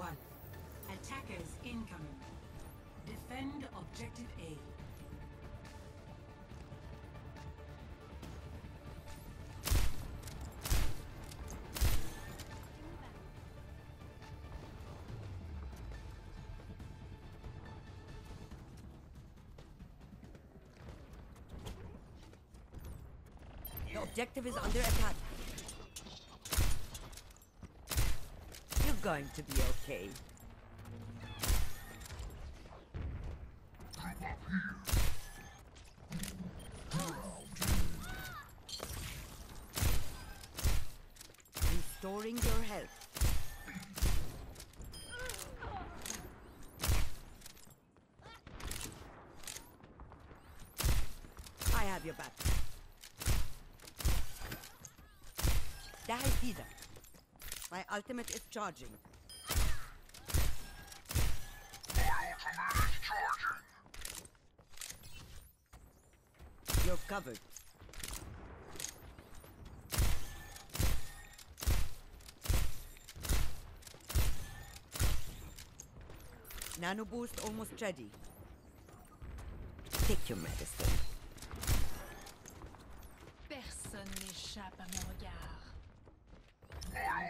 one. Attackers incoming. Defend objective A. Objective is under attack. Going to be okay. Restoring your health. I have your back. Die Caesar. My ultimate is charging. You're covered. Nano boost almost ready. Take your medicine. Personne n'échappe à mon regard.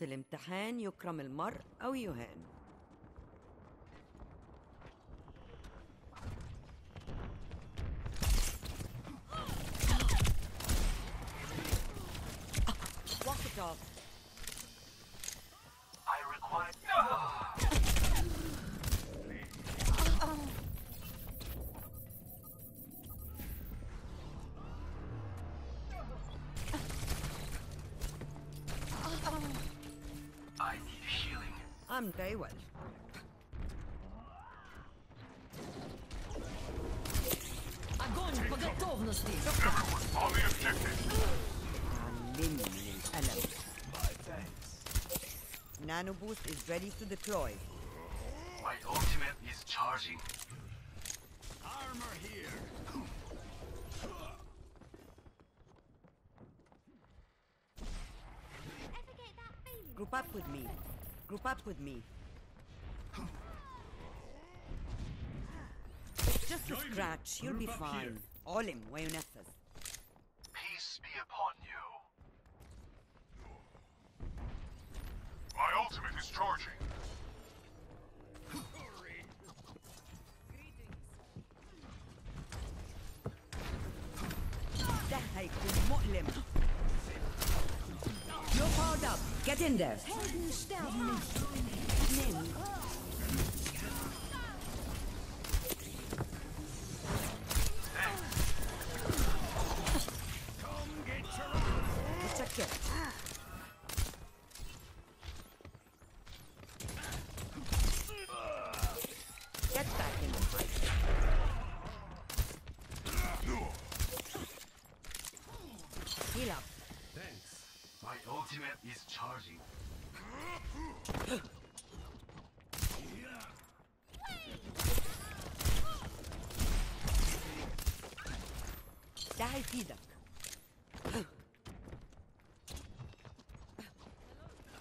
في الامتحان يكرم المرء أو يهان. I'm very well. Огонь по готовности! On! Nano boost is ready to deploy. My ultimate is charging. Armor here! Group up with me. Group up with me. It's just a scratch. You'll be fine. Olim, Wayunesses. Peace be upon you. My ultimate is charging. Greetings up. Get in there. Helden sterben is charging. ده هيفيدك.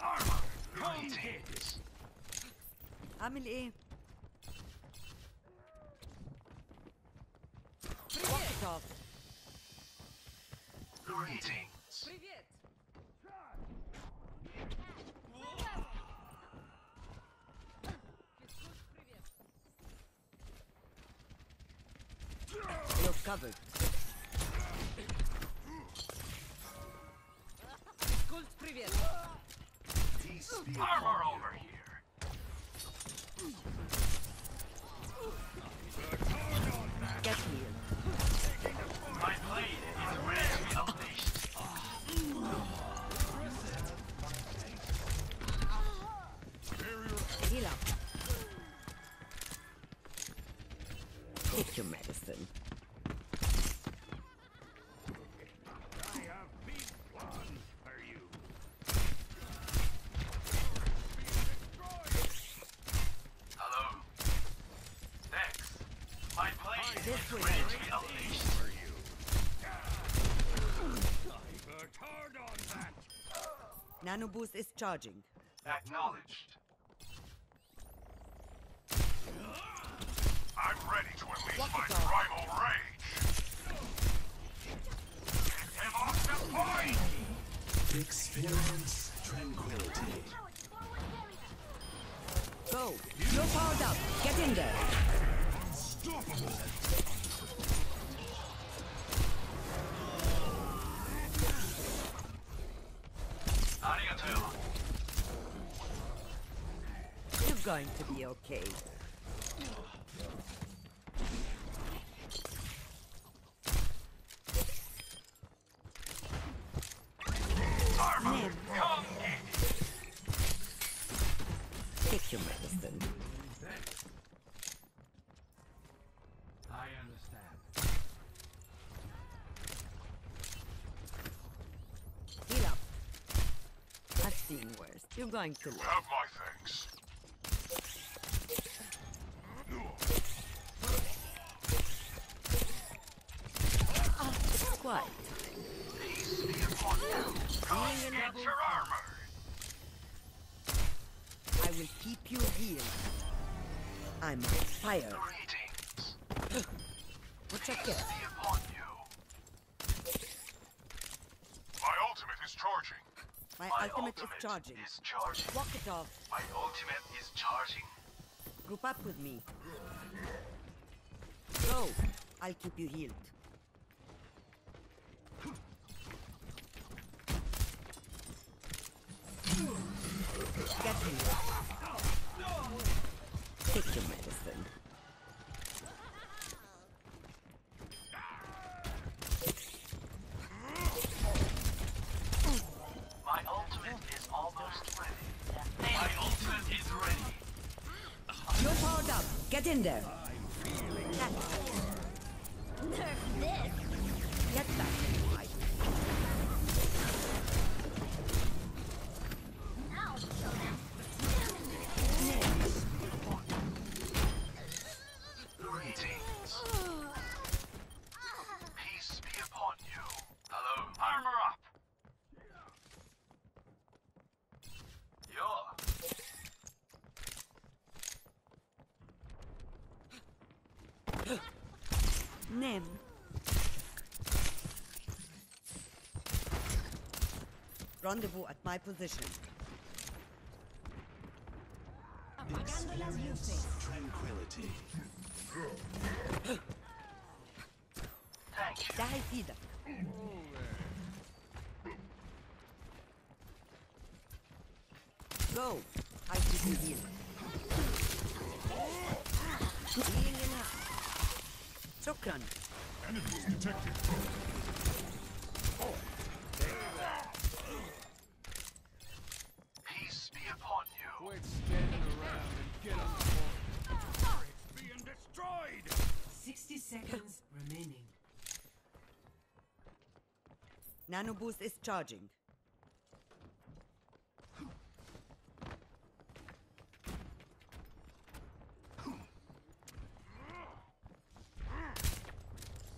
Armor, greetings. اعمل ايه؟ Walk it off. Greetings. Привет! You're covered. Культ, привет! Armor over Nanoboost is charging. Acknowledged. I'm ready to unleash Walk my it off. primal rage. Get him off the point! Experience tranquility. Go! You're powered up! Get in there! Arigato. Going to be okay. Armor, come get take your medicine. I understand. Heal up. I've seen worse. You're going to live. Have my thanks. It's quiet. Peace be upon you. Come get your armor. I will keep you healed. I'm on fire. What's up there? Be upon you. My ultimate is charging. My, My ultimate, is charging. is charging. Walk it off. My ultimate is charging. Group up with me. Go. I'll keep you healed. Get healed. Take your medicine. My ultimate is almost ready. My ultimate is ready. You're powered up. Rendezvous at my position. Experience Tranquility. thank you. Dahi Fida. Go. I keep you healed. Healing in half. Shukran. Peace be upon you. Quit standing around and get on the board. It's being destroyed. 60 seconds remaining. Nano boost is charging.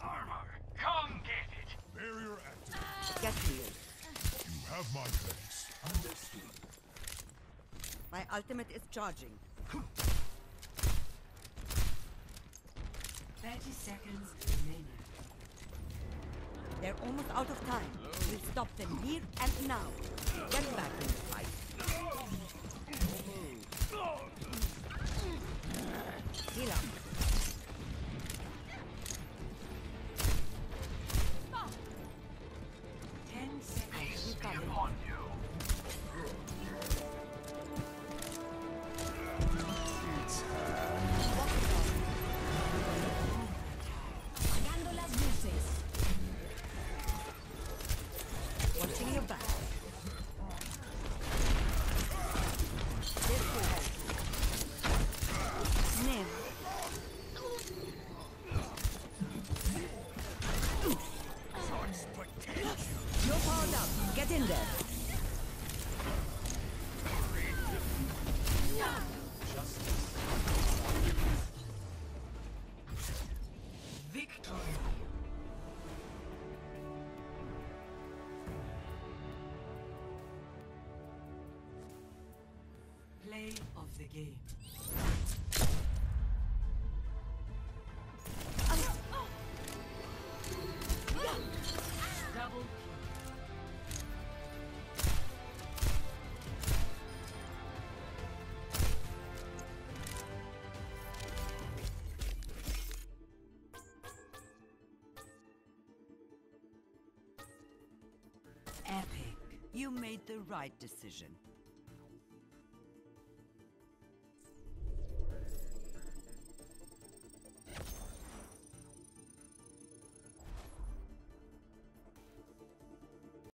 Armor, come get it. Barrier active. Get healed. You have my thanks. Understood. My ultimate is charging. 30 seconds remaining. They're almost out of time. We'll stop them here and now. Get back in the fight. Heal up. Get in there. Play of the game. Epic. You made the right decision.